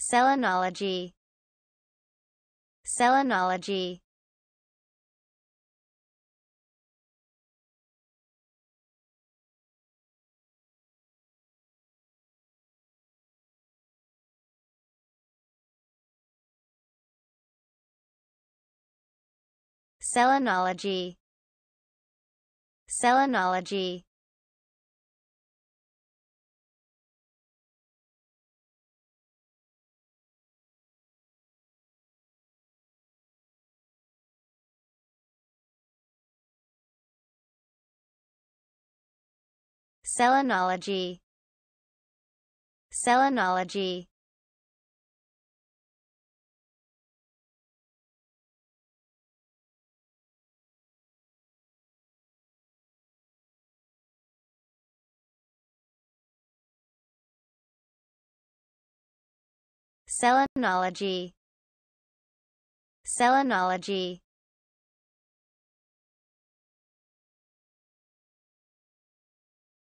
Selenology. Selenology. Selenology. Selenology Selenology. Selenology. Selenology. Selenology